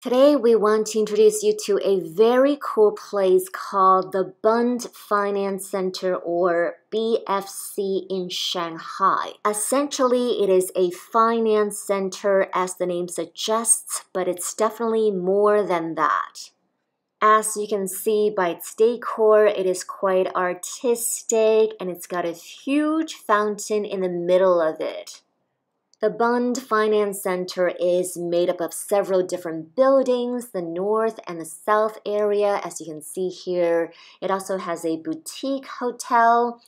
Today, we want to introduce you to a very cool place called the Bund Finance Center or BFC in Shanghai. Essentially, it is a finance center as the name suggests, but it's definitely more than that. As you can see by its decor, it is quite artistic and it's got a huge fountain in the middle of it. The Bund Finance Center is made up of several different buildings, the north and the south area, as you can see here. It also has a boutique hotel,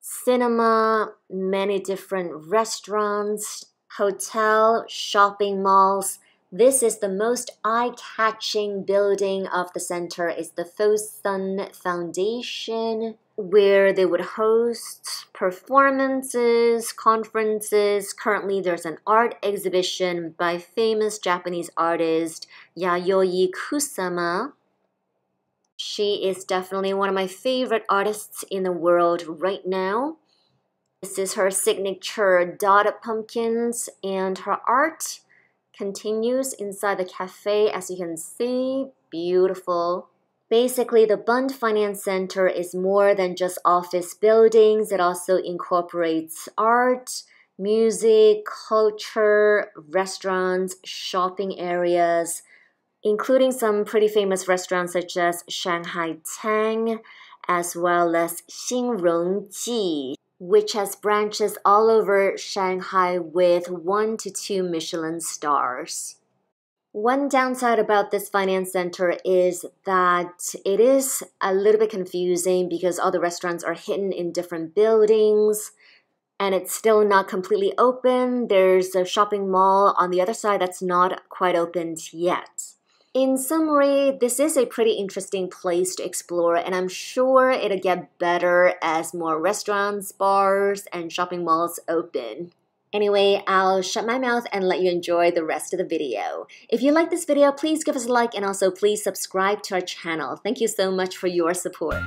cinema, many different restaurants, hotel, shopping malls. This is the most eye-catching building of the center is the Fosun Foundation where they would host performances, conferences. Currently, there's an art exhibition by famous Japanese artist Yayoi Kusama. She is definitely one of my favorite artists in the world right now. This is her signature dotted pumpkins, and her art continues inside the cafe as you can see. Beautiful. Basically, the Bund Finance Center is more than just office buildings. It also incorporates art, music, culture, restaurants, shopping areas, including some pretty famous restaurants such as Shanghai Tang, as well as Xinrongji, which has branches all over Shanghai with one to two Michelin stars. One downside about this finance center is that it is a little bit confusing because all the restaurants are hidden in different buildings and it's still not completely open. There's a shopping mall on the other side that's not quite opened yet. In summary, this is a pretty interesting place to explore, and I'm sure it'll get better as more restaurants, bars, and shopping malls open. Anyway, I'll shut my mouth and let you enjoy the rest of the video. If you like this video, please give us a like and also please subscribe to our channel. Thank you so much for your support.